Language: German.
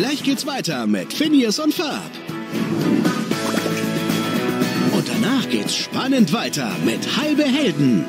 Gleich geht's weiter mit Phineas und Ferb. Und danach geht's spannend weiter mit Halbe Helden.